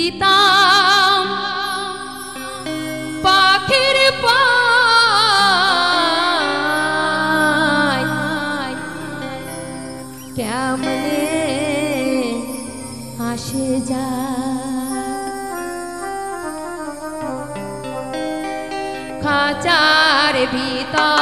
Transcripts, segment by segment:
দিতাম। পাখির কেমনে আসে যা। খাচার ভিতর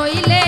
roile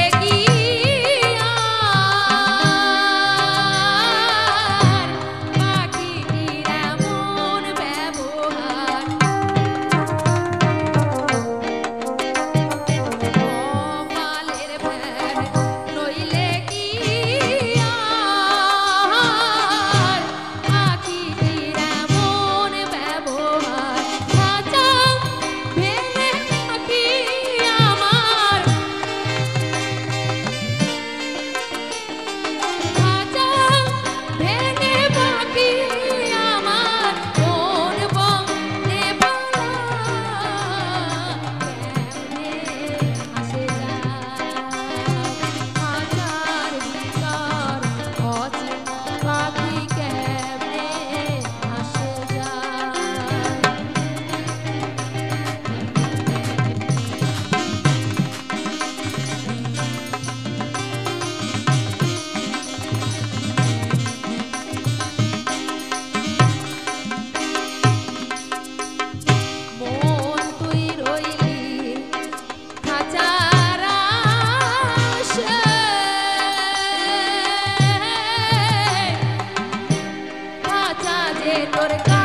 de torcar.